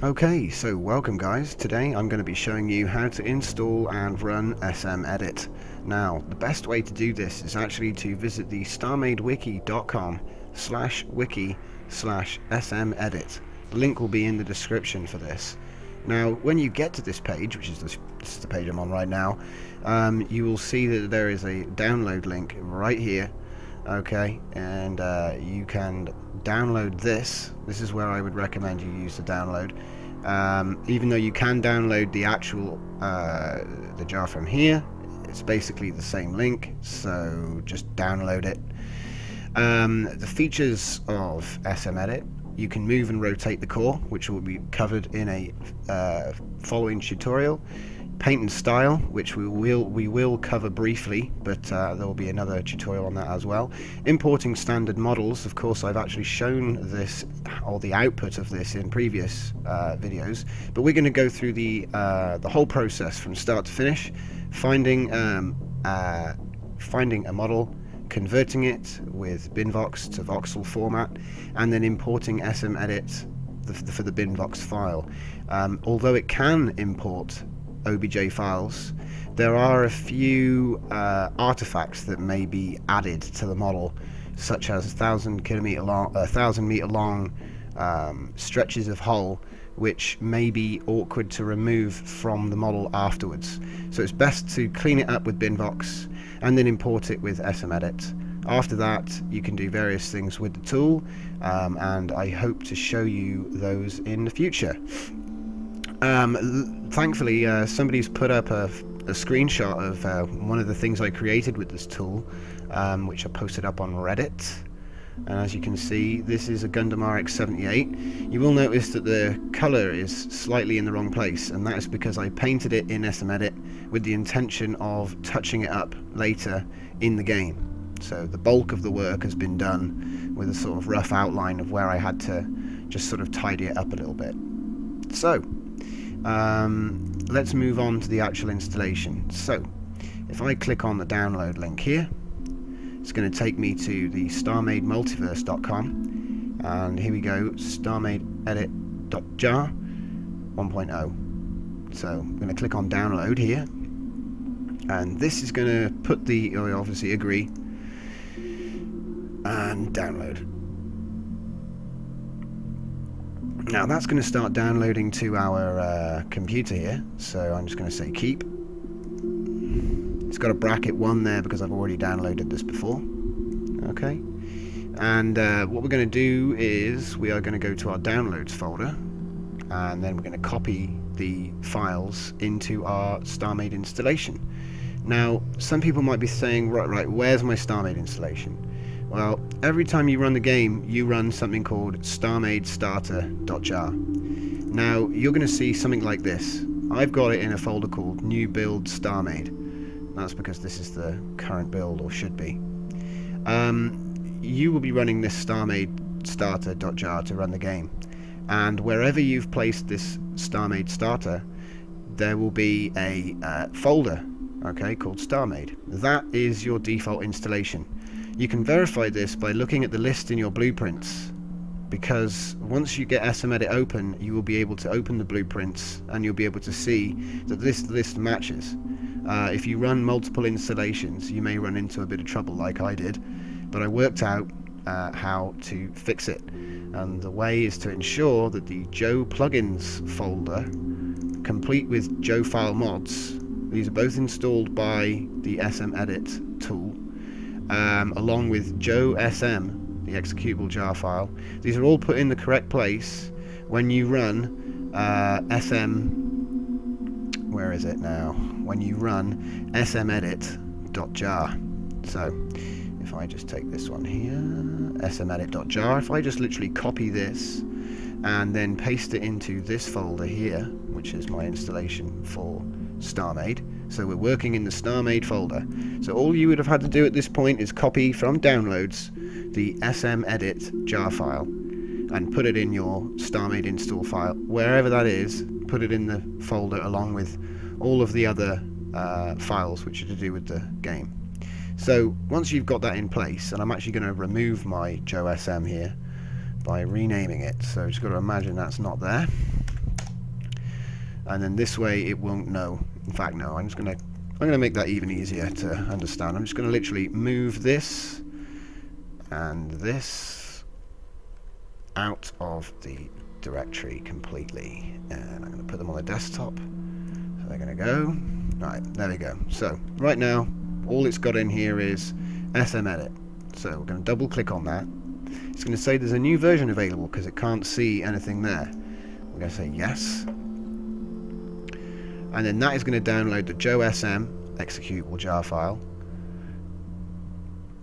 Okay, so welcome guys. Today I'm going to be showing you how to install and run SM Edit. Now, the best way to do this is actually to visit the starmadewiki.com slash wiki slash smedit. The link will be in the description for this. Now, when you get to this page, which is, this, this is the page I'm on right now, um, you will see that there is a download link right here okay and uh, you can download this. This is where I would recommend you use the download. Um, even though you can download the actual uh, the jar from here it's basically the same link so just download it. Um, the features of SMEdit you can move and rotate the core which will be covered in a uh, following tutorial paint and style which we will we will cover briefly but uh, there will be another tutorial on that as well. Importing standard models of course I've actually shown this or the output of this in previous uh, videos but we're going to go through the uh, the whole process from start to finish finding um, uh, finding a model converting it with binvox to voxel format and then importing smedit for the binvox file. Um, although it can import OBJ files, there are a few uh, artifacts that may be added to the model, such as a thousand kilometer long, thousand meter long um, stretches of hull, which may be awkward to remove from the model afterwards. So it's best to clean it up with Binvox and then import it with SMEdit. After that, you can do various things with the tool, um, and I hope to show you those in the future. Um, thankfully, uh, somebody's put up a, a screenshot of uh, one of the things I created with this tool, um, which I posted up on Reddit. And as you can see, this is a Gundam RX-78. You will notice that the colour is slightly in the wrong place, and that is because I painted it in SMEdit with the intention of touching it up later in the game. So the bulk of the work has been done with a sort of rough outline of where I had to just sort of tidy it up a little bit. So, um, let's move on to the actual installation. So, if I click on the download link here, it's going to take me to the starmademultiverse.com and here we go, starmadeedit.jar 1.0. So I'm going to click on download here and this is going to put the, I obviously agree, and download. Now that's going to start downloading to our uh, computer here, so I'm just going to say keep. It's got a bracket 1 there because I've already downloaded this before. Okay. And uh, what we're going to do is we are going to go to our downloads folder and then we're going to copy the files into our StarMade installation. Now, some people might be saying, right, right, where's my StarMade installation? Well, every time you run the game, you run something called starmadestarter.jar. Now, you're going to see something like this. I've got it in a folder called new build starmade. That's because this is the current build, or should be. Um, you will be running this starmade starter.jar to run the game. And wherever you've placed this starmade starter, there will be a uh, folder okay, called starmade. That is your default installation. You can verify this by looking at the list in your blueprints because once you get SMEdit open you will be able to open the blueprints and you'll be able to see that this list matches. Uh, if you run multiple installations you may run into a bit of trouble like I did but I worked out uh, how to fix it and the way is to ensure that the Joe plugins folder complete with Joe file mods these are both installed by the SMEdit tool um, along with Joe SM, the executable jar file. These are all put in the correct place when you run uh, SM. Where is it now? When you run smedit.jar. So if I just take this one here, smedit.jar, if I just literally copy this and then paste it into this folder here, which is my installation for StarMade, so we're working in the StarMade folder. So all you would have had to do at this point is copy from downloads the smedit jar file and put it in your StarMade install file. Wherever that is, put it in the folder along with all of the other uh, files which are to do with the game. So once you've got that in place, and I'm actually going to remove my Joe SM here by renaming it, so just got to imagine that's not there. and then this way it won't know. In fact, no, I'm just going to I'm going to make that even easier to understand. I'm just going to literally move this and this out of the directory completely. And I'm going to put them on the desktop. So they're going to go. Right, there we go. So, right now, all it's got in here is SMEdit. So we're going to double click on that. It's going to say there's a new version available because it can't see anything there. We're going to say yes and then that is going to download the JoeSM executable jar file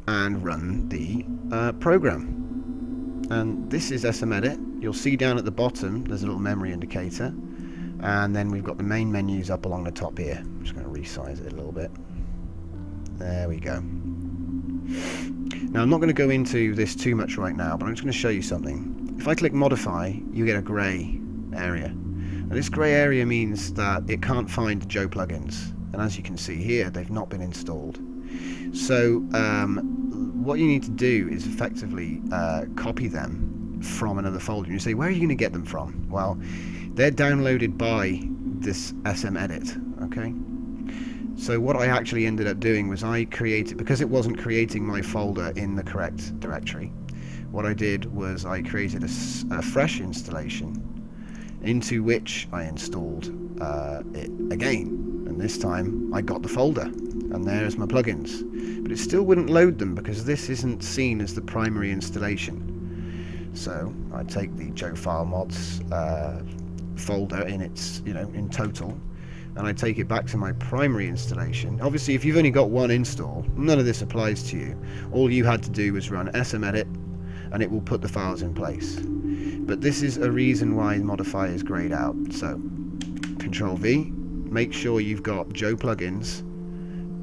and run the uh, program. And this is SMEdit. You'll see down at the bottom there's a little memory indicator and then we've got the main menus up along the top here. I'm just going to resize it a little bit. There we go. Now I'm not going to go into this too much right now, but I'm just going to show you something. If I click modify, you get a grey area. And this grey area means that it can't find Joe plugins. And as you can see here, they've not been installed. So um, what you need to do is effectively uh, copy them from another folder. And you say, where are you going to get them from? Well, they're downloaded by this SM edit, okay? So what I actually ended up doing was I created, because it wasn't creating my folder in the correct directory, what I did was I created a, a fresh installation into which I installed uh, it again. And this time I got the folder, and there's my plugins. But it still wouldn't load them because this isn't seen as the primary installation. So I take the Joe File Mods uh, folder in its, you know, in total, and I take it back to my primary installation. Obviously, if you've only got one install, none of this applies to you. All you had to do was run smedit, and it will put the files in place. But this is a reason why Modify is grayed out. So, Control V, make sure you've got Joe plugins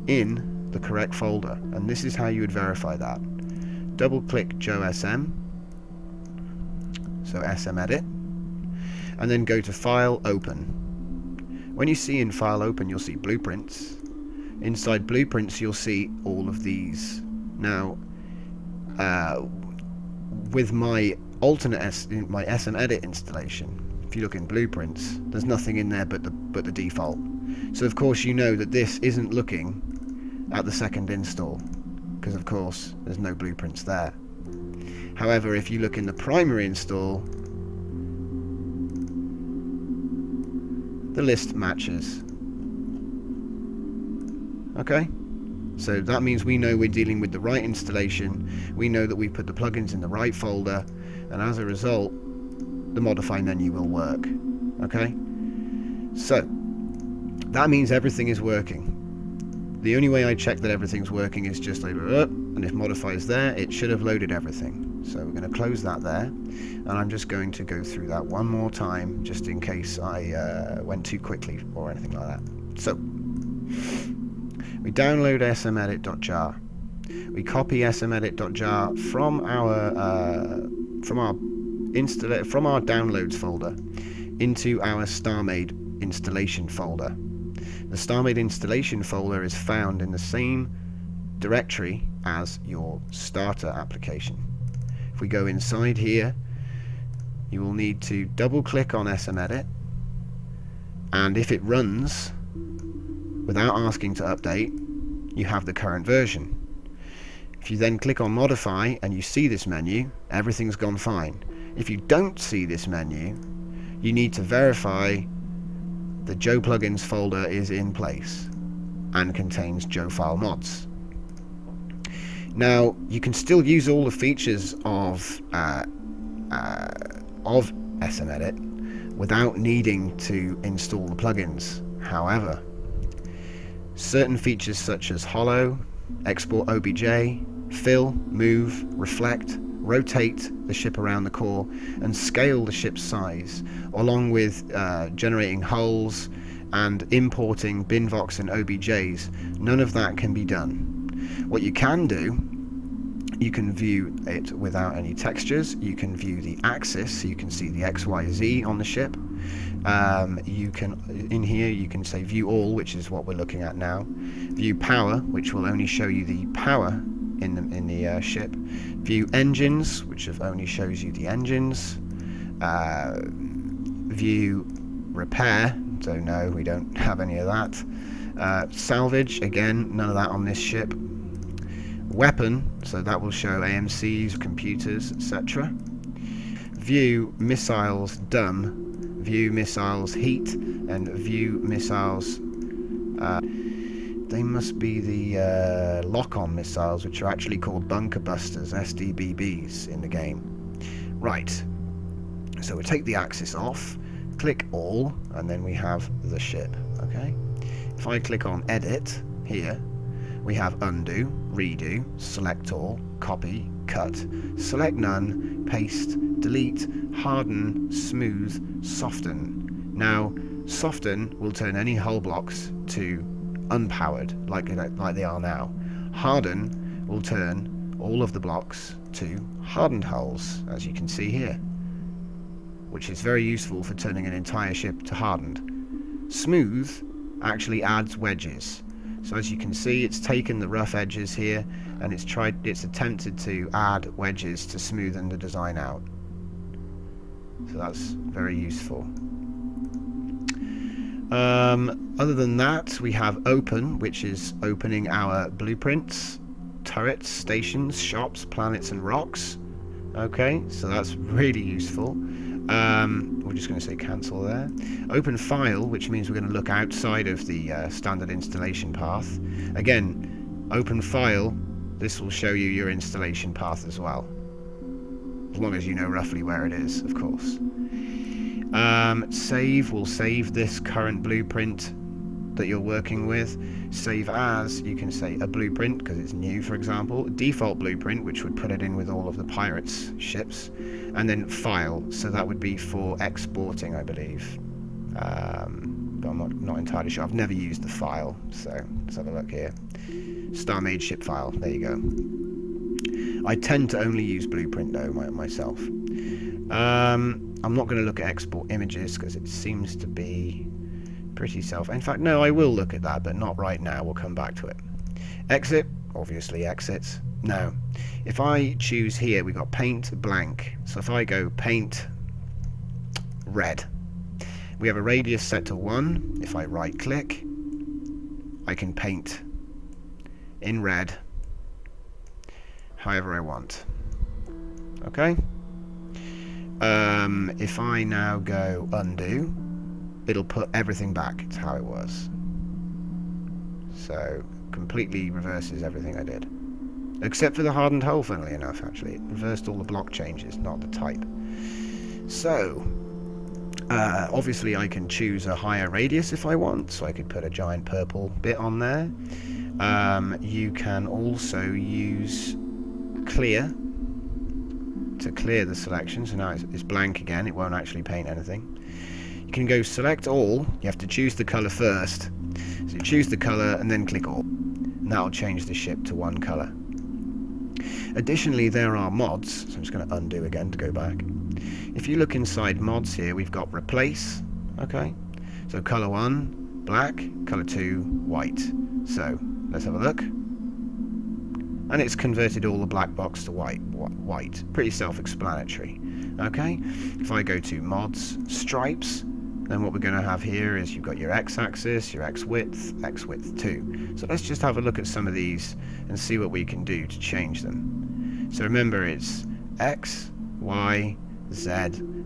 in the correct folder. And this is how you would verify that. Double click Joe SM, so SM edit, and then go to File, Open. When you see in File Open, you'll see Blueprints. Inside Blueprints, you'll see all of these. Now, uh, with my alternate S, my SM Edit installation, if you look in blueprints, there's nothing in there but the but the default. So of course you know that this isn't looking at the second install, because of course there's no blueprints there. However, if you look in the primary install, the list matches. Okay? So that means we know we're dealing with the right installation, we know that we put the plugins in the right folder, and as a result the modify menu will work. Okay? So that means everything is working. The only way I check that everything's working is just like up. And if modify is there it should have loaded everything. So we're going to close that there. And I'm just going to go through that one more time just in case I uh, went too quickly or anything like that. So we download smedit.jar we copy smedit.jar from our uh, from our install from our downloads folder into our StarMade installation folder. The StarMade installation folder is found in the same directory as your starter application. If we go inside here, you will need to double click on SMEdit and if it runs without asking to update, you have the current version. If you then click on modify and you see this menu, everything's gone fine. If you don't see this menu, you need to verify the Joe plugins folder is in place and contains Joe file mods. Now, you can still use all the features of uh, uh, of SMEdit without needing to install the plugins. However, certain features such as Holo, Export OBJ, fill, move, reflect, rotate the ship around the core, and scale the ship's size, along with uh, generating hulls and importing binvox and OBJs. None of that can be done. What you can do, you can view it without any textures. You can view the axis, so you can see the X, Y, Z on the ship. Um, you can, in here, you can say view all, which is what we're looking at now. View power, which will only show you the power in the, in the uh, ship. View engines, which only shows you the engines. Uh, view repair So no, we don't have any of that. Uh, salvage, again, none of that on this ship. Weapon, so that will show AMCs, computers, etc. View missiles dumb, view missiles heat, and view missiles. Uh, they must be the uh, lock-on missiles, which are actually called bunker busters, SDBBs, in the game. Right. So we take the axis off, click all, and then we have the ship. Okay. If I click on edit here, we have undo, redo, select all, copy, cut, select none, paste, delete, harden, smooth, soften. Now, soften will turn any hull blocks to unpowered, like, like they are now. Harden will turn all of the blocks to hardened hulls, as you can see here, which is very useful for turning an entire ship to hardened. Smooth actually adds wedges. So as you can see, it's taken the rough edges here and it's tried, it's attempted to add wedges to smoothen the design out. So that's very useful. Um, other than that, we have open, which is opening our blueprints, turrets, stations, shops, planets, and rocks. Okay, so that's really useful. Um, we're just going to say cancel there. Open file, which means we're going to look outside of the uh, standard installation path. Again, open file, this will show you your installation path as well. Long as you know roughly where it is, of course. Um, save will save this current blueprint that you're working with. Save as, you can say a blueprint because it's new, for example. Default blueprint, which would put it in with all of the pirates' ships. And then file, so that would be for exporting, I believe. Um, but I'm not, not entirely sure. I've never used the file, so let's have a look here. Star Made ship file, there you go. I tend to only use blueprint though my, myself. Um, I'm not going to look at export images because it seems to be pretty self... In fact, no, I will look at that, but not right now. We'll come back to it. Exit, obviously exits. Now, if I choose here, we've got paint blank. So if I go paint red, we have a radius set to 1. If I right click, I can paint in red however I want. Okay? Um, if I now go undo, it'll put everything back to how it was. So, completely reverses everything I did. Except for the hardened hole, funnily enough, actually. It reversed all the block changes, not the type. So, uh, obviously I can choose a higher radius if I want, so I could put a giant purple bit on there. Um, you can also use clear to clear the selection. So now it's, it's blank again. It won't actually paint anything. You can go select all. You have to choose the color first. So choose the color and then click all. And that'll change the ship to one color. Additionally, there are mods. So I'm just going to undo again to go back. If you look inside mods here, we've got replace. Okay. So color one, black. Color two, white. So let's have a look and it's converted all the black box to white. White, pretty self-explanatory. Okay, if I go to mods, stripes, then what we're going to have here is you've got your x-axis, your x-width, x-width 2. So let's just have a look at some of these and see what we can do to change them. So remember it's x, y, z,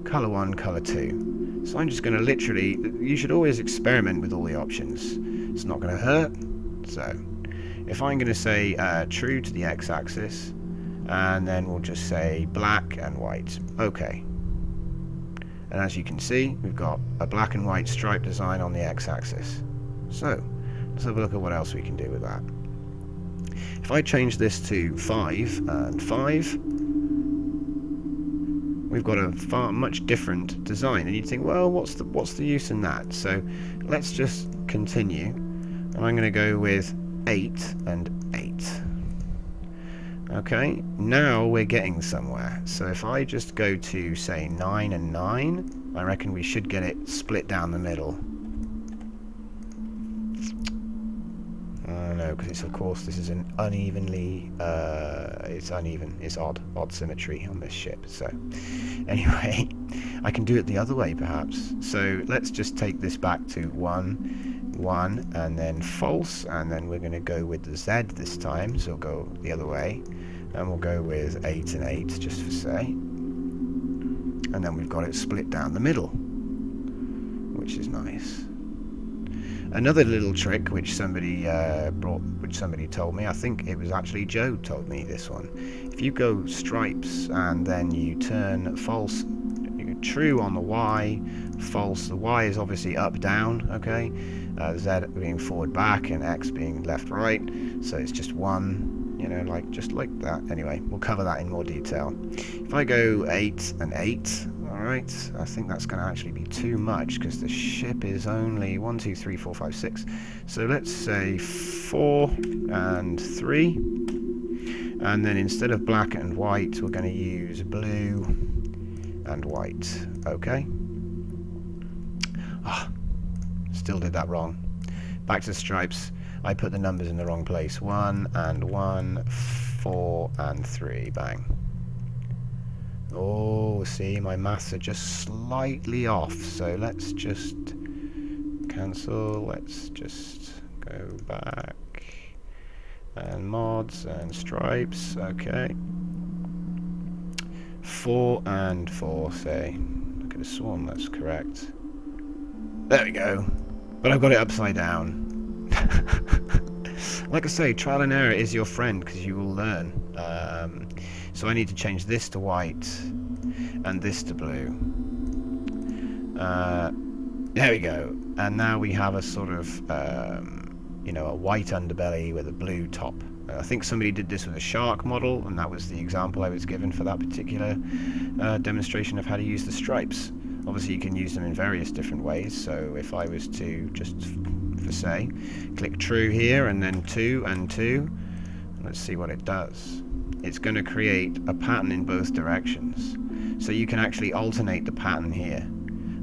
color 1, color 2. So I'm just going to literally, you should always experiment with all the options. It's not going to hurt, so if I'm going to say uh, true to the x-axis, and then we'll just say black and white. Okay. And as you can see, we've got a black and white stripe design on the x-axis. So, let's have a look at what else we can do with that. If I change this to 5 and 5, we've got a far much different design. And you'd think, well, what's the, what's the use in that? So, let's just continue. And I'm going to go with 8 and 8. Okay, now we're getting somewhere. So if I just go to, say, 9 and 9, I reckon we should get it split down the middle. Uh, no, because it's of course this is an unevenly, uh, it's uneven, it's odd, odd symmetry on this ship. So anyway, I can do it the other way perhaps. So let's just take this back to 1, 1, and then false, and then we're going to go with the Z this time, so we'll go the other way, and we'll go with 8 and 8 just for say. And then we've got it split down the middle, which is nice. Another little trick which somebody uh, brought, which somebody told me, I think it was actually Joe told me this one. If you go stripes and then you turn false, true on the Y, false, the Y is obviously up down, okay? Uh, Z being forward back and X being left right, so it's just one, you know, like just like that. Anyway, we'll cover that in more detail. If I go 8 and 8, Alright, I think that's going to actually be too much because the ship is only 1, 2, 3, 4, 5, 6. So let's say 4 and 3. And then instead of black and white, we're going to use blue and white. Okay. Ah, still did that wrong. Back to the stripes. I put the numbers in the wrong place. 1 and 1, 4 and 3. Bang. Oh, see, my maths are just slightly off. So let's just cancel. Let's just go back. And mods and stripes. Okay. Four and four, say. I could have sworn that's correct. There we go. But I've got it upside down. like I say, trial and error is your friend because you will learn. Um, so I need to change this to white and this to blue. Uh, there we go. And now we have a sort of, um, you know, a white underbelly with a blue top. I think somebody did this with a shark model, and that was the example I was given for that particular uh, demonstration of how to use the stripes. Obviously, you can use them in various different ways. So if I was to just, for say, click true here, and then two and two, let's see what it does it's going to create a pattern in both directions. So you can actually alternate the pattern here.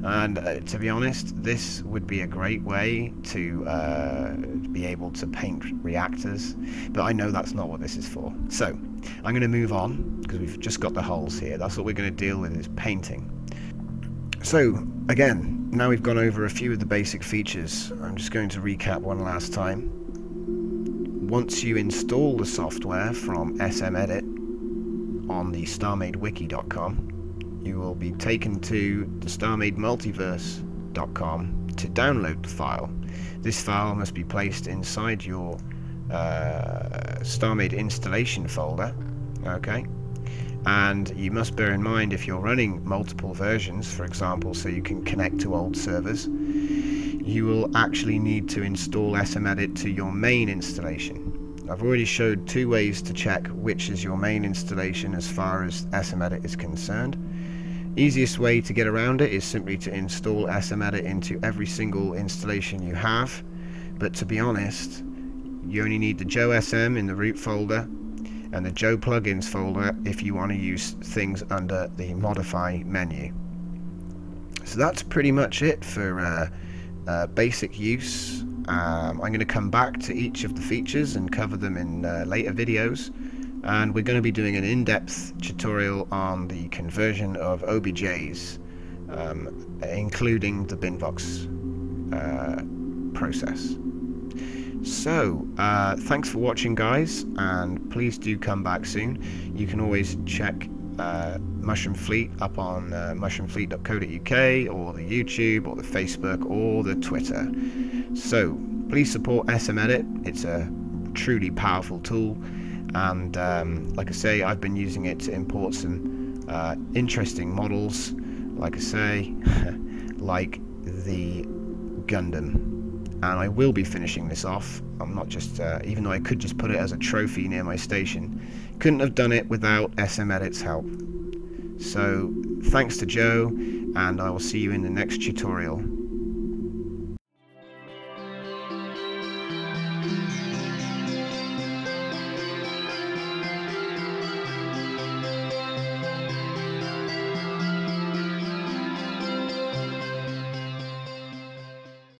And uh, to be honest, this would be a great way to uh, be able to paint reactors, but I know that's not what this is for. So I'm going to move on because we've just got the holes here. That's what we're going to deal with is painting. So again, now we've gone over a few of the basic features. I'm just going to recap one last time once you install the software from SMEdit on the StarMadeWiki.com, you will be taken to the StarMadeMultiverse.com to download the file. This file must be placed inside your uh, StarMade installation folder, okay? And you must bear in mind if you're running multiple versions, for example, so you can connect to old servers, you will actually need to install SMEdit to your main installation. I've already showed two ways to check which is your main installation as far as SMEdit is concerned. Easiest way to get around it is simply to install SMEdit into every single installation you have, but to be honest, you only need the Joe SM in the root folder and the Joe plugins folder if you want to use things under the modify menu. So that's pretty much it for uh, uh, basic use. Um, I'm going to come back to each of the features and cover them in uh, later videos. And we're going to be doing an in-depth tutorial on the conversion of OBJs, um, including the Binvox uh, process. So, uh, thanks for watching guys, and please do come back soon. You can always check uh, Mushroom Fleet up on uh, mushroomfleet.co.uk or the YouTube or the Facebook or the Twitter. So please support SMEdit. It's a truly powerful tool, and um, like I say, I've been using it to import some uh, interesting models. Like I say, like the Gundam and I will be finishing this off. I'm not just, uh, even though I could just put it as a trophy near my station, couldn't have done it without SM Edit's help. So, thanks to Joe, and I will see you in the next tutorial.